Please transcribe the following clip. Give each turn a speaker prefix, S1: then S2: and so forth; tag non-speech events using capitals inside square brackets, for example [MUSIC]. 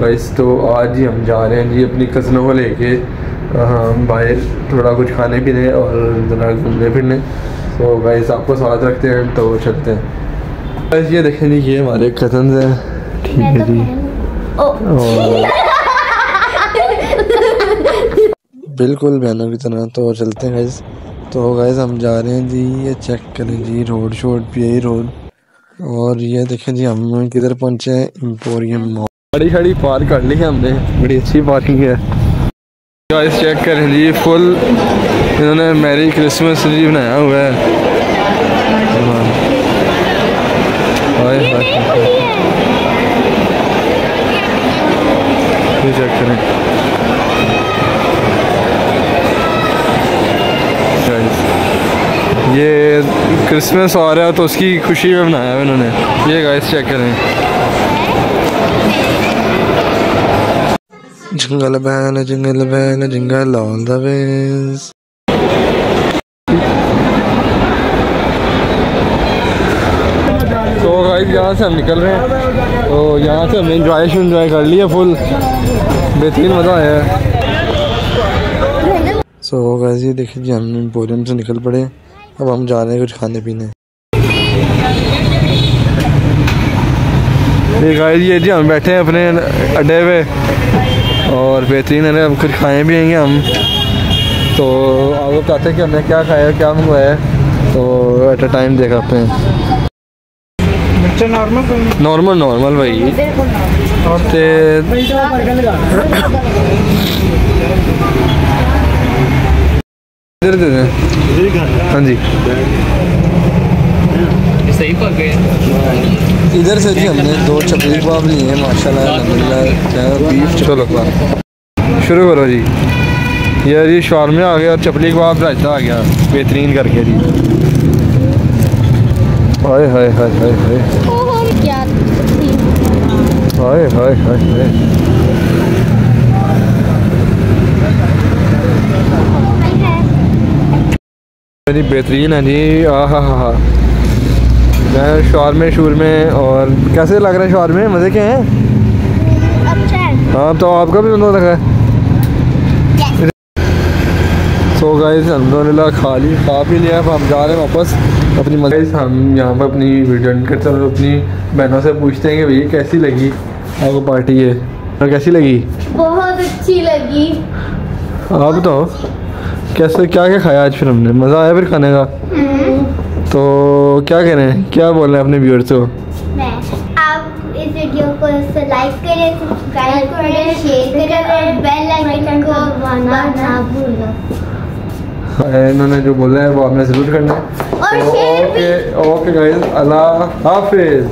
S1: Guys तो आज ही हम जा रहे हैं जी अपनी कज़नों को लेके। हम बाहर थोड़ा कुछ खाने पीने और ज़रा घूमने फिरने। तो गाइस आपको साथ रखते हैं तो चलते हैं। बस ये देखें जी ये हमारे कज़न हैं। ठीक है जी। और [LAUGHS] बिल्कुल बहनों की तरह तो चलते हैं गाइस तो गाइस हम जा रहे हैं जी ये चेक करें जी रोड शोड पी रोड और ये देखें जी हम किधर पहुँचे हैं? एम्पोरियम गाड़ी शाड़ी पार्क कर ली है हमने। बड़ी अच्छी पार्किंग है। गाइस चेक करें जी फुल इन्होंने मैरी क्रिसमस जी बनाया हुआ है। हाय हाय चेक करें। ये क्रिसमस आ रहा है तो उसकी खुशी में बनाया है इन्होंने। ये गाइस चेक करें। Jingle bell, jingle bell, jingle all the ways. तो गाइस यहाँ से हम निकल रहे हैं। तो यहाँ से हमने इंजॉय इंजॉय कर लिया फुल बेहतरीन मज़ा आया है। सो so, गाइस ये देखिए जी हम एम्पोरियम से निकल पड़े अब हम जा रहे हैं कुछ खाने पीने। ये गाइस ये जी हम बैठे हैं अपने अड्डे पे। और बेहतरीन है हम कुछ खाए भी आएँगे हम। तो आपको कहते हैं कि हमने क्या खाया क्या मंगवाया है? तो एट अ टाइम देख हैं। नॉर्मल नॉर्मल भाई। ते इधर दे दें। हाँ जी।
S2: सही पक गए
S1: इधर से जी हमने दो चपली कबाब लिए हैं माशाल्लाह बीफ चलो शुरू करो जी। ये जी शॉर्मे आ गया और चपली कबाब रायता आ गया बेहतरीन करके जी। हाय हाय हाय हाय हाय। हाय हाय हाय हाय। बेहतरीन है जी। आ हा हा हा। मैं शॉर्मे शूरमे और कैसे लग रहे हैं शॉर्मे मज़े के हैं?
S3: अच्छा हाँ
S1: तो आपका भी बंदा लगा है। सो गाइस अलहमदिल्ला खा ली खा भी लिया अब हम जा रहे हैं वापस अपनी मज़े हम यहाँ पर अपनी वीडियो एंड करते हैं अपनी बहनों से पूछते हैं कि भैया कैसी लगी? आपको पार्टी है। और कैसी लगी?
S3: बहुत अच्छी लगी।
S1: आप बताओ कैसे क्या क्या खाया आज फिर हमने? मज़ा आया फिर खाने का? तो क्या कह रहे हैं? क्या बोल रहे हैं अपने व्यूअर्स को?
S3: आप इस वीडियो को लाइक करें सब्सक्राइब करें शेयर करें और बेल आइकन को दबाना ना।
S1: इन्होंने जो बोला है वो आपने ज़रूर करना है।
S3: और
S1: तो
S3: शेयर
S1: ओके ओके गाइस अल्लाह हाफिज़।